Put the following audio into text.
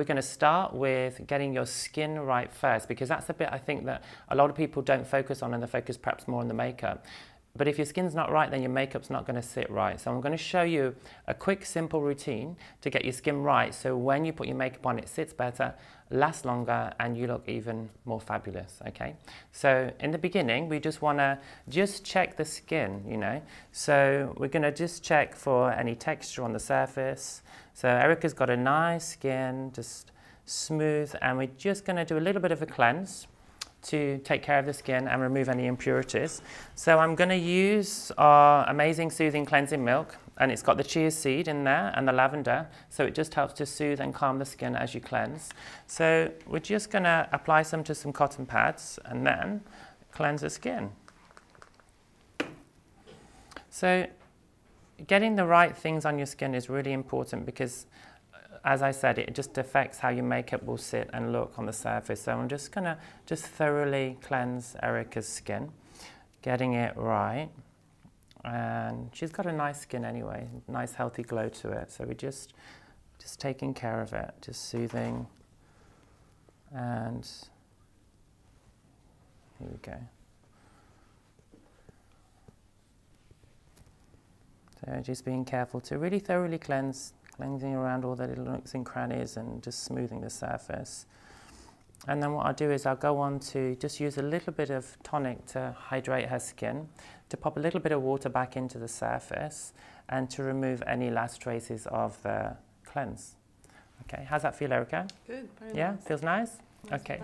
We're going to start with getting your skin right first because that's the bit I think that a lot of people don't focus on and they focus perhaps more on the makeup. But if your skin's not right, then your makeup's not going to sit right. So I'm going to show you a quick, simple routine to get your skin right. So when you put your makeup on, it sits better, lasts longer, and you look even more fabulous, okay? So in the beginning, we just want to just check the skin, you know? So we're going to just check for any texture on the surface. So Erica's got a nice skin, just smooth, and we're just going to do a little bit of a cleanse to take care of the skin and remove any impurities. So I'm going to use our amazing soothing cleansing milk and it's got the chia seed in there and the lavender so it just helps to soothe and calm the skin as you cleanse. So we're just going to apply some to some cotton pads and then cleanse the skin. So getting the right things on your skin is really important because as I said, it just affects how your makeup will sit and look on the surface. So I'm just going to just thoroughly cleanse Erica's skin, getting it right. And she's got a nice skin anyway, nice healthy glow to it. So we're just, just taking care of it, just soothing. And here we go. So just being careful to really thoroughly cleanse cleansing around all the little nooks and crannies and just smoothing the surface. And then what I'll do is I'll go on to just use a little bit of tonic to hydrate her skin, to pop a little bit of water back into the surface and to remove any last traces of the cleanse. Okay, how's that feel, Erica? Good, Yeah, nice. feels nice? okay.